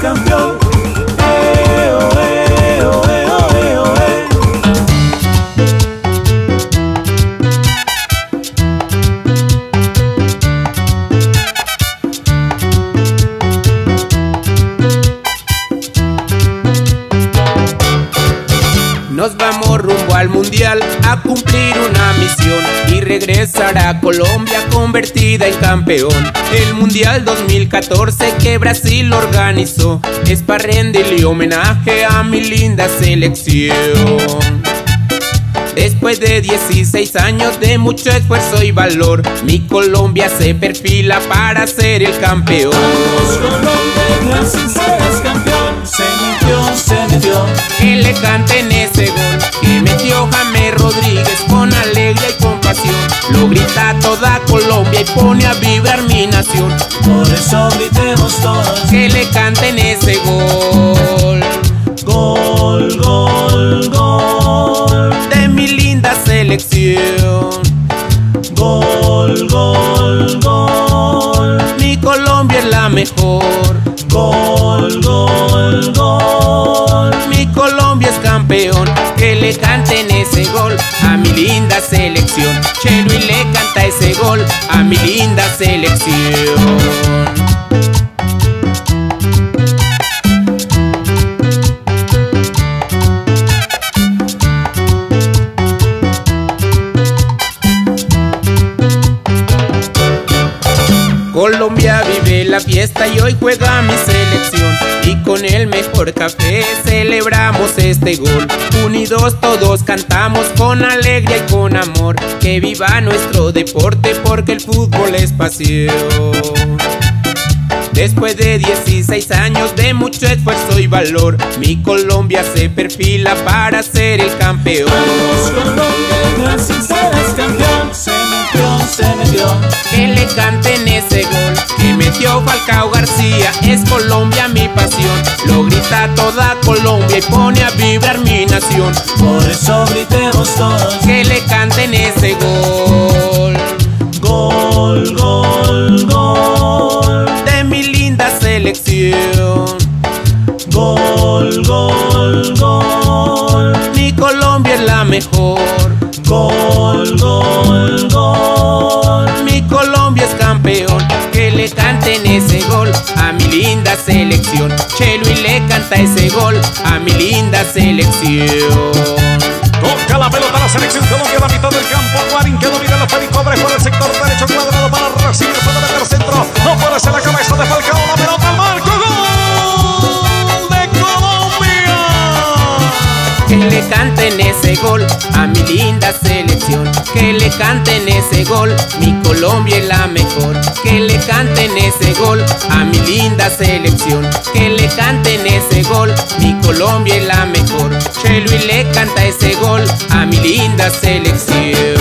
campeón. A cumplir una misión y regresar a Colombia convertida en campeón. El Mundial 2014 que Brasil organizó es para rendirle homenaje a mi linda selección. Después de 16 años de mucho esfuerzo y valor, mi Colombia se perfila para ser el campeón. Brasil campeón. Se metió, se metió. Que le canten ese gol metió James Rodríguez con alegría y compasión. Lo grita toda Colombia y pone a vibrar mi nación. Por eso gritemos todos. Que le canten ese gol. Gol, gol, gol. De mi linda selección. Gol, gol, gol. Mi Colombia es la mejor. Gol, selección. Chelo y le canta ese gol a mi linda selección. Colombia vive la fiesta y hoy juega mi selección y con el mejor café celebramos este gol. Unidos todos cantamos con alegría y con amor que viva nuestro deporte porque el fútbol es pasión. Después de 16 años de mucho esfuerzo y valor, mi Colombia se perfila para ser el campeón. Vamos Colombia, serás campeón. Se metió, se metió. Que le canten ese gol metió Falcao García. Es Colombia mi pasión. Lo grita toda Colombia y pone a vibrar mi nación. Por eso gritemos todos. Que le canten ese gol Gol, gol, gol. de mi linda selección. Gol, gol, gol. Mi Colombia es la mejor. Gol, gol, selección. Chelo y le canta ese gol a mi linda selección. Toca la pelota la selección Colombia la mitad del campo. Guarín que domina la y cobre por el sector derecho cuadrado para recibir para meter centro. No aparece la cabeza de Falcao. La pelota al marco. Gol de Colombia. Que le canten ese gol a mi linda selección. Que le canten ese gol, mi Colombia es la canten ese gol a mi linda selección. Que le canten ese gol, mi Colombia es la mejor. Chelo y le canta ese gol a mi linda selección.